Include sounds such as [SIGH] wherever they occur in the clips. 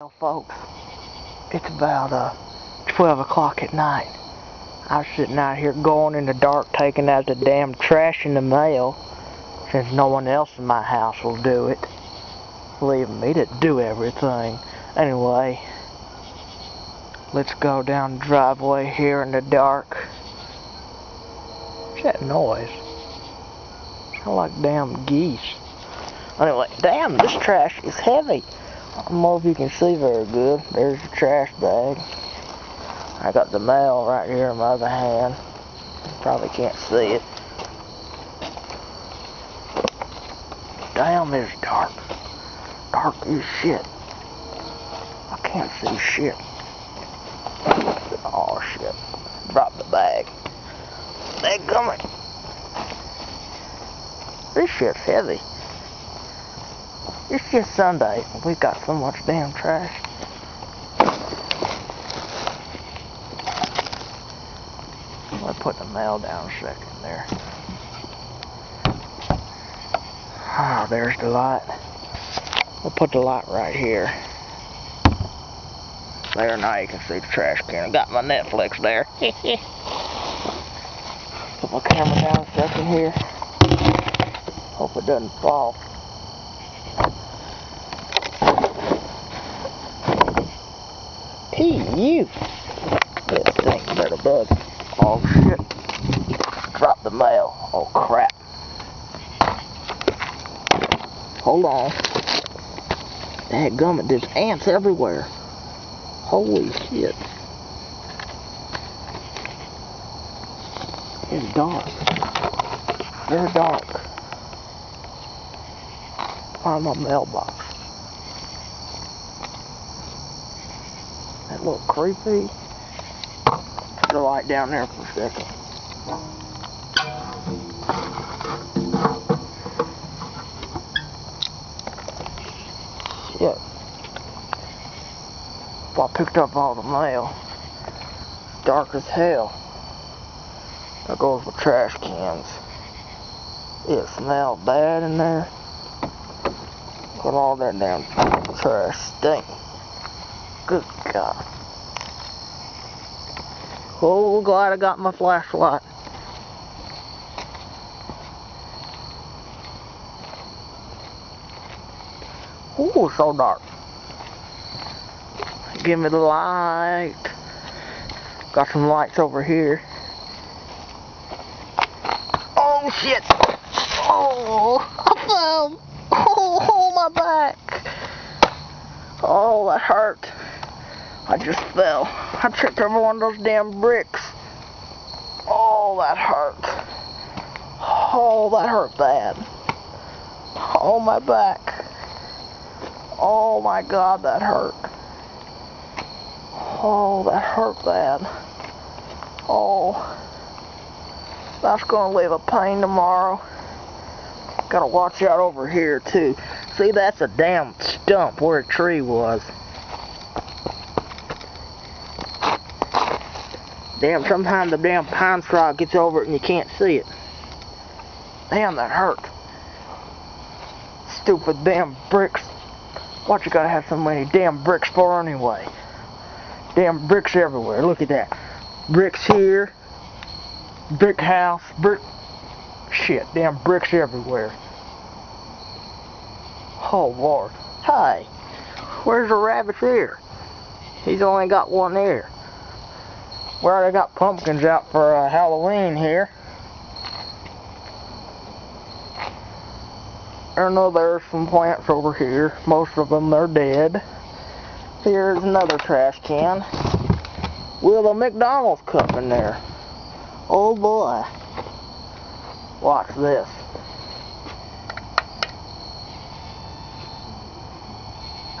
Well, folks, it's about uh 12 o'clock at night. I was sitting out here going in the dark taking out the damn trash in the mail since no one else in my house will do it. Leaving me to do everything. Anyway, let's go down the driveway here in the dark. What's that noise? Sound like damn geese. Anyway, damn, this trash is heavy. I don't know if you can see very good. There's the trash bag. I got the mail right here in my other hand. Probably can't see it. Damn, it's dark. Dark as shit. I can't see shit. Oh shit. Drop the bag. They coming. This shit's heavy. It's just Sunday. We've got so much damn trash. I'll put the mail down a second there. Ah, there's the light. We'll put the light right here. There, now you can see the trash can. I got my Netflix there. [LAUGHS] put my camera down a second here. Hope it doesn't fall. Hey, you! This thing better bug. Oh, shit. Drop the mail. Oh, crap. Hold on. That gummit, there's ants everywhere. Holy shit. It's dark. Very dark. Find my mailbox. That little creepy. Put the light down there for a second. Shit. Well, I picked up all the mail. Dark as hell. There goes the trash cans. It smelled bad in there. Got all that damn trash stink. Good God. Oh, glad I got my flashlight. Ooh, so dark. Give me the light. Got some lights over here. Oh, shit. Oh, I fell. Oh, oh, my back. Oh, that hurt. I just fell. I tripped over one of those damn bricks. Oh, that hurt. Oh, that hurt bad. Oh, my back. Oh, my God, that hurt. Oh, that hurt bad. Oh, that's going to leave a pain tomorrow. Gotta watch out over here, too. See, that's a damn stump where a tree was. Damn, sometimes the damn pine straw gets over it and you can't see it. Damn, that hurt. Stupid damn bricks. What you gotta have so many damn bricks for anyway? Damn bricks everywhere. Look at that. Bricks here. Brick house. Brick. Shit, damn bricks everywhere. Oh, Lord. Hi. Where's the rabbit's ear? He's only got one ear. We already got pumpkins out for uh, Halloween here. I know there's some plants over here. Most of them are dead. Here's another trash can. With a McDonald's cup in there. Oh boy. Watch this.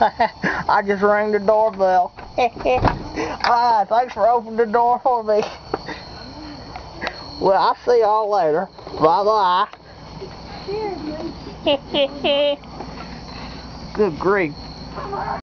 [LAUGHS] I just rang the doorbell. [LAUGHS] Alright, thanks for opening the door for me. Well, I'll see y'all later. Bye-bye. Good grief.